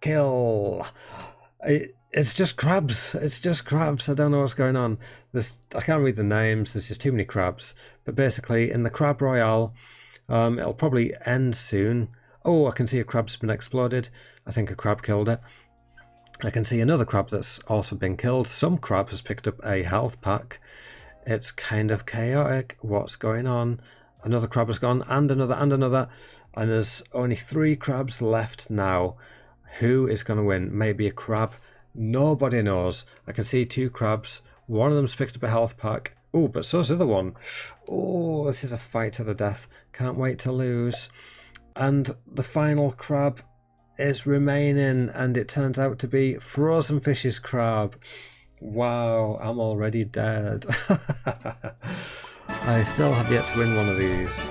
kill. It, it's just crabs. It's just crabs. I don't know what's going on. There's, I can't read the names. There's just too many crabs. But basically, in the Crab Royale, um, it'll probably end soon. Oh, I can see a crab's been exploded. I think a crab killed it. I can see another crab that's also been killed. Some crab has picked up a health pack. It's kind of chaotic. What's going on? Another crab has gone, and another, and another. And there's only three crabs left now. Who is going to win? Maybe a crab. Nobody knows. I can see two crabs. One of them's picked up a health pack. Oh, but so's the other one. Oh, this is a fight to the death. Can't wait to lose. And the final crab is remaining, and it turns out to be Frozen Fish's crab. Wow, I'm already dead. I still have yet to win one of these.